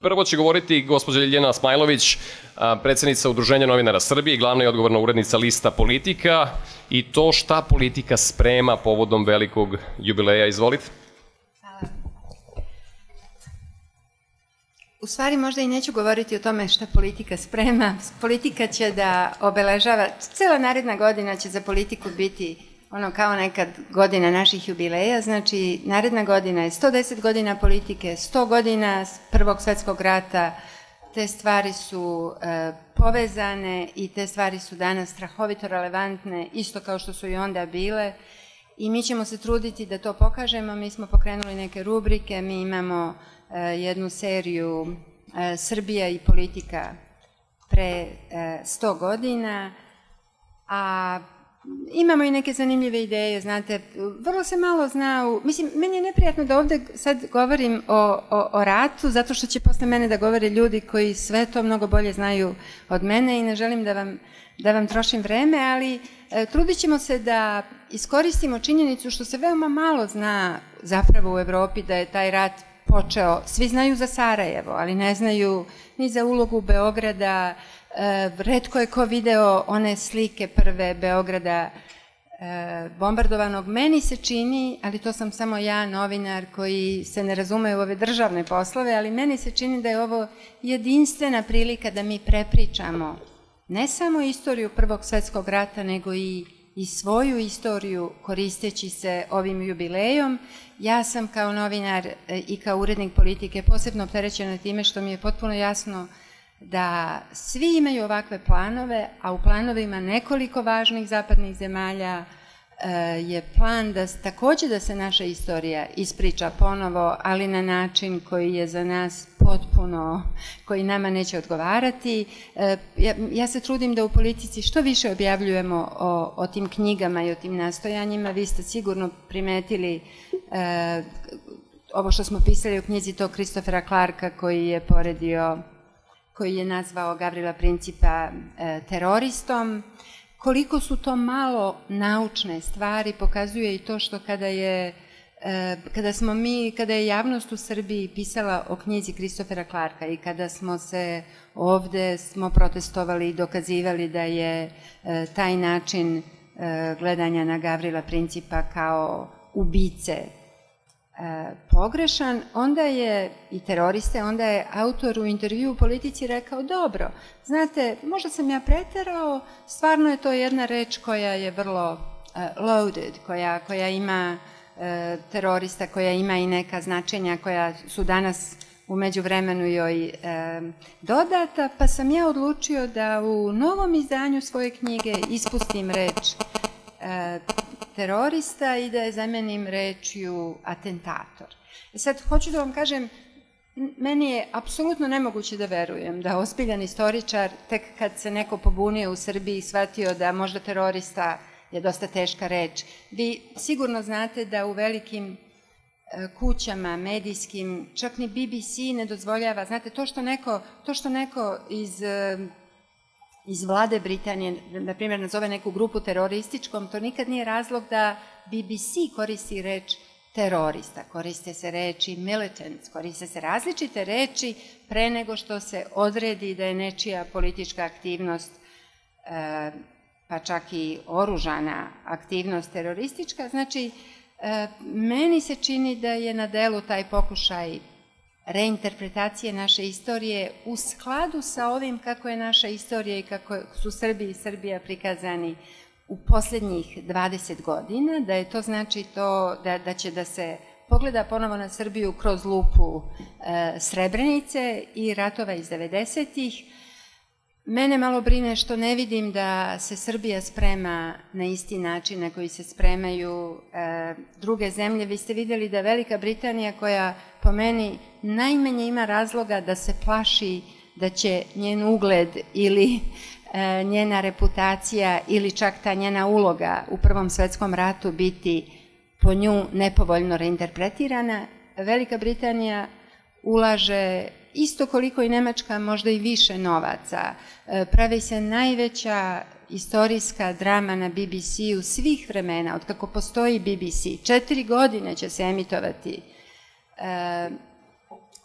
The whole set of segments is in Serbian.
Prvo će govoriti gospođa Ljiljana Smajlović, predsednica Udruženja novinara Srbije i glavna i odgovorna urednica lista Politika i to šta politika sprema povodom velikog jubileja. Izvolite. Hvala. U stvari možda i neću govoriti o tome šta politika sprema. Politika će da obeležava, cela naredna godina će za politiku biti ono kao nekad godina naših jubileja, znači naredna godina je 110 godina politike, 100 godina Prvog svetskog rata, te stvari su e, povezane i te stvari su danas strahovito relevantne, isto kao što su i onda bile. I mi ćemo se truditi da to pokažemo, mi smo pokrenuli neke rubrike, mi imamo e, jednu seriju e, Srbija i politika pre e, 100 godina, a imamo i neke zanimljive ideje, znate, vrlo se malo zna, u, mislim, meni je neprijatno da ovde sad govorim o, o, o ratu, zato što će posle mene da govore ljudi koji sve to mnogo bolje znaju od mene i ne želim da vam, da vam trošim vreme, ali e, trudit ćemo se da iskoristimo činjenicu što se veoma malo zna zapravo u Evropi da je taj rat počeo, svi znaju za Sarajevo, ali ne znaju ni za ulogu Beograda, redko je ko video one slike prve Beograda e, bombardovanog. Meni se čini, ali to sam samo ja, novinar koji se ne razume u ove državne poslove, ali meni se čini da je ovo jedinstvena prilika da mi prepričamo ne samo istoriju Prvog svetskog rata, nego i, i svoju istoriju koristeći se ovim jubilejom. Ja sam kao novinar e, i kao urednik politike posebno opterećena time što mi je potpuno jasno da svi imaju ovakve planove, a u planovima nekoliko važnih zapadnih zemalja e, je plan da takođe da se naša istorija ispriča ponovo, ali na način koji je za nas potpuno, koji nama neće odgovarati. E, ja, ja se trudim da u politici što više objavljujemo o, o tim knjigama i o tim nastojanjima. Vi ste sigurno primetili e, ovo što smo pisali u knjizi to Kristofera Clarka koji je poredio koji je nazvao Gavrila Principa e, teroristom. Koliko su to malo naučne stvari pokazuje i to što kada je e, kada smo mi, kada je javnost u Srbiji pisala o knjizi Kristofera Clarka i kada smo se ovde smo protestovali i dokazivali da je e, taj način gledanja na Gavrila Principa kao ubice pogrešan, onda je i teroriste, onda je autor u intervju u politici rekao, dobro, znate, možda sam ja preterao, stvarno je to jedna reč koja je vrlo uh, loaded, koja, koja ima uh, terorista, koja ima i neka značenja koja su danas umeđu vremenu joj e, dodata, pa sam ja odlučio da u novom izdanju svoje knjige ispustim reč e, terorista i da je zamenim rečju atentator. E sad, hoću da vam kažem, meni je apsolutno nemoguće da verujem da ozbiljan istoričar, tek kad se neko pobunio u Srbiji, shvatio da možda terorista je dosta teška reč. Vi sigurno znate da u velikim e, kućama, medijskim, čak ni BBC ne dozvoljava, znate, to što neko, to što neko iz e, iz vlade Britanije, na primjer, nazove neku grupu terorističkom, to nikad nije razlog da BBC koristi reč terorista, koriste se reči militants, koriste se različite reči pre nego što se odredi da je nečija politička aktivnost, e, pa čak i oružana aktivnost teroristička. Znači, e, meni se čini da je na delu taj pokušaj reinterpretacije naše istorije u skladu sa ovim kako je naša istorija i kako su Srbi i Srbija prikazani u poslednjih 20 godina, da je to znači to da, da će da se pogleda ponovo na Srbiju kroz lupu e, Srebrenice i ratova iz 90-ih, Mene malo brine što ne vidim da se Srbija sprema na isti način na koji se spremaju e, druge zemlje. Vi ste videli da Velika Britanija, koja po meni najmanje ima razloga da se plaši da će njen ugled ili e, njena reputacija ili čak ta njena uloga u Prvom svetskom ratu biti po nju nepovoljno reinterpretirana, Velika Britanija ulaže isto koliko i Nemačka, možda i više novaca. E, pravi se najveća istorijska drama na BBC-u svih vremena, od kako postoji BBC. Četiri godine će se emitovati.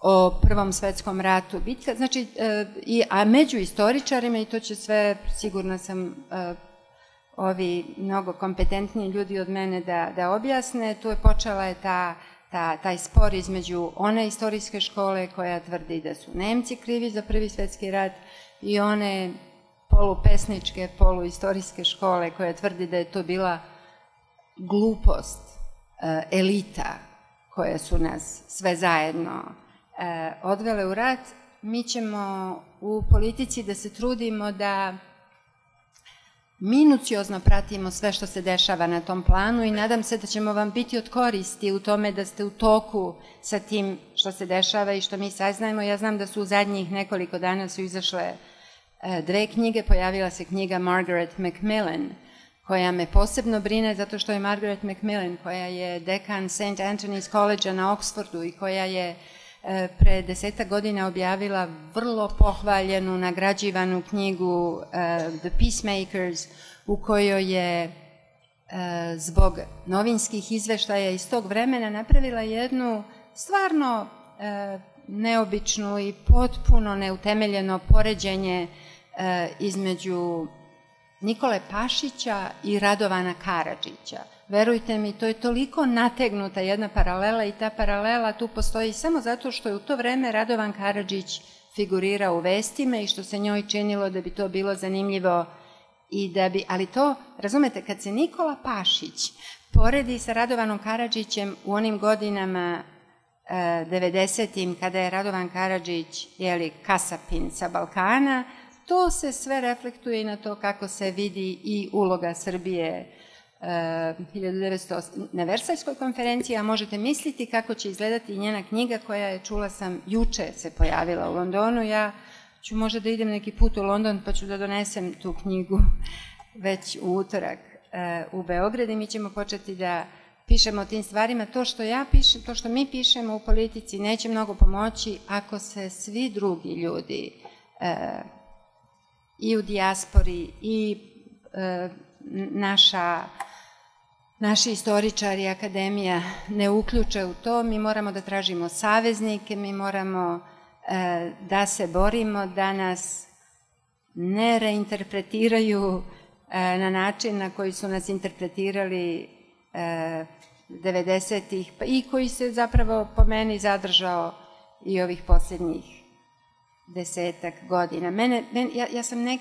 O Prvom svetskom ratu, bitka, znači, i, a među istoričarima, i to će sve, sigurno sam, ovi mnogo kompetentniji ljudi od mene da, da objasne, tu je počela je ta, ta, taj spor između one istorijske škole koja tvrdi da su Nemci krivi za Prvi svetski rat i one polupesničke, poluistorijske škole koja tvrdi da je to bila glupost elita koje su nas sve zajedno e, odvele u rat, mi ćemo u politici da se trudimo da minuciozno pratimo sve što se dešava na tom planu i nadam se da ćemo vam biti od koristi u tome da ste u toku sa tim što se dešava i što mi saznajemo. Ja znam da su u zadnjih nekoliko dana su izašle e, dve knjige, pojavila se knjiga Margaret Macmillan, koja me posebno brine zato što je Margaret Macmillan, koja je dekan St. Anthony's College na Oxfordu i koja je e, pre deseta godina objavila vrlo pohvaljenu, nagrađivanu knjigu e, The Peacemakers, u kojoj je e, zbog novinskih izveštaja iz tog vremena napravila jednu stvarno neobičnu i potpuno neutemeljeno poređenje između Nikole Pašića i Radovana Karadžića. Verujte mi, to je toliko nategnuta jedna paralela i ta paralela tu postoji samo zato što je u to vreme Radovan Karadžić figurira u vestima i što se njoj činilo da bi to bilo zanimljivo i da bi, ali to, razumete, kad se Nikola Pašić poredi sa Radovanom Karadžićem u onim godinama e, 90. kada je Radovan Karadžić, jeli, kasapin sa Balkana, to se sve reflektuje i na to kako se vidi i uloga Srbije 1900, eh, na Versajskoj konferenciji, a možete misliti kako će izgledati njena knjiga koja je, čula sam, juče se pojavila u Londonu. Ja ću možda da idem neki put u London pa ću da donesem tu knjigu već u utorak eh, u Beograd i mi ćemo početi da pišemo o tim stvarima. To što ja pišem, to što mi pišemo u politici neće mnogo pomoći ako se svi drugi ljudi eh, i u dijaspori i e, naša naši istoričari, akademija ne uključe u to, mi moramo da tražimo saveznike, mi moramo e, da se borimo, da nas ne reinterpretiraju e, na način na koji su nas interpretirali e, 90-ih pa i koji se zapravo po meni zadržao i ovih posljednjih desetak godina. Mene, men, ja, ja sam nek,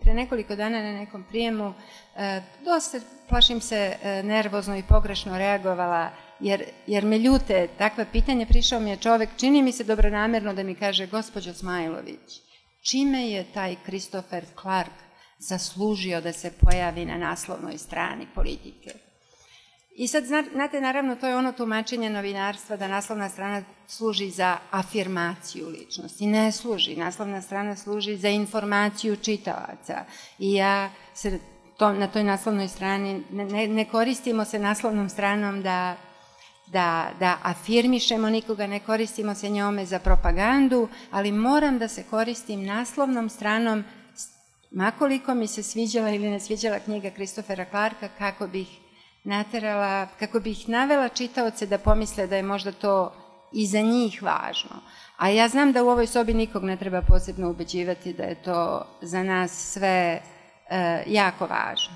pre nekoliko dana na nekom prijemu e, dosta, plašim se, e, nervozno i pogrešno reagovala, jer, jer me ljute takva pitanja. Prišao mi je čovek, čini mi se dobronamerno da mi kaže, gospođo Smajlović, čime je taj Christopher Clark zaslužio da se pojavi na naslovnoj strani politike? I sad, znate, naravno, to je ono tumačenje novinarstva da naslovna strana služi za afirmaciju ličnosti. Ne služi. Naslovna strana služi za informaciju čitalaca. I ja se to, na toj naslovnoj strani, ne, ne koristimo se naslovnom stranom da da, da afirmišemo nikoga, ne koristimo se njome za propagandu, ali moram da se koristim naslovnom stranom makoliko mi se sviđala ili ne sviđala knjiga Kristofera Clarka kako bih naterala, kako bih navela čitaoce da pomisle da je možda to i za njih važno. A ja znam da u ovoj sobi nikog ne treba posebno ubeđivati da je to za nas sve e, jako važno.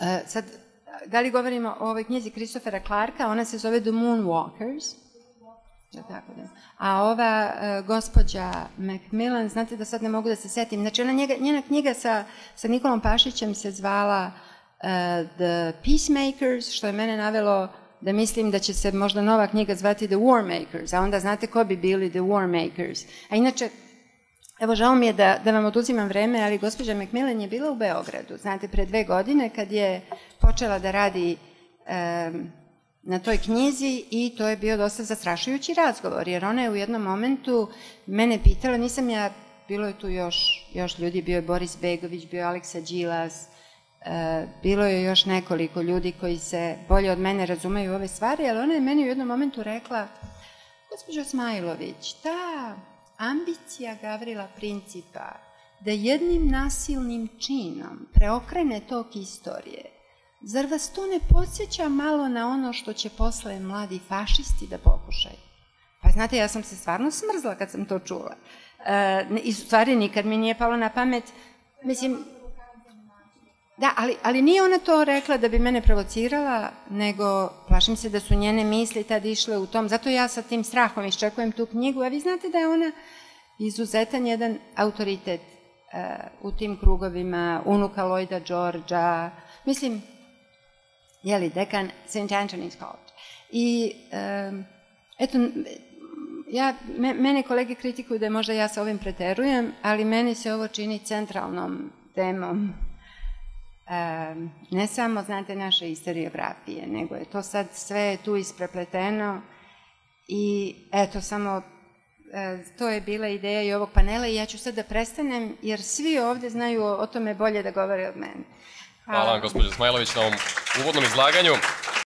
E, sad, da li govorimo o ovoj knjizi Christophera Clarka, ona se zove The Moonwalkers, Tako da. A ova uh, gospođa Macmillan, znate da sad ne mogu da se setim, znači ona njega, njena knjiga sa, sa Nikolom Pašićem se zvala uh, The Peacemakers, što je mene navelo da mislim da će se možda nova knjiga zvati The Warmakers, a onda znate ko bi bili The Warmakers. A inače, Evo, žao mi je da, da vam oduzimam vreme, ali gospođa Macmillan je bila u Beogradu, znate, pre dve godine kad je počela da radi um, na toj knjizi i to je bio dosta zastrašujući razgovor, jer ona je u jednom momentu mene pitala, nisam ja, bilo je tu još, još ljudi, bio je Boris Begović, bio je Aleksa Đilas, e, bilo je još nekoliko ljudi koji se bolje od mene razumeju ove stvari, ali ona je meni u jednom momentu rekla, gospođo Smajlović, ta ambicija Gavrila Principa da jednim nasilnim činom preokrene tok istorije, Zar vas to ne podsjeća malo na ono što će posle mladi fašisti da pokušaju? Pa znate, ja sam se stvarno smrzla kad sam to čula. E, I stvari nikad mi nije palo na pamet. Mislim, Da, ali, ali nije ona to rekla da bi mene provocirala, nego plašim se da su njene misli tad išle u tom. Zato ja sa tim strahom iščekujem tu knjigu, a vi znate da je ona izuzetan jedan autoritet uh, u tim krugovima, unuka Lloyda Georgia, mislim, jeli, dekan St. Anthony's College. I, um, eto, ja, me, mene kolege kritikuju da možda ja sa ovim preterujem, ali meni se ovo čini centralnom temom um, ne samo, znate, naše istoriografije, nego je to sad sve tu isprepleteno i eto, samo e, to je bila ideja i ovog panela i ja ću sad da prestanem, jer svi ovde znaju o, o tome bolje da govore od mene. Hvala, vam, gospođo Smajlović, na ovom uvodnom izlaganju.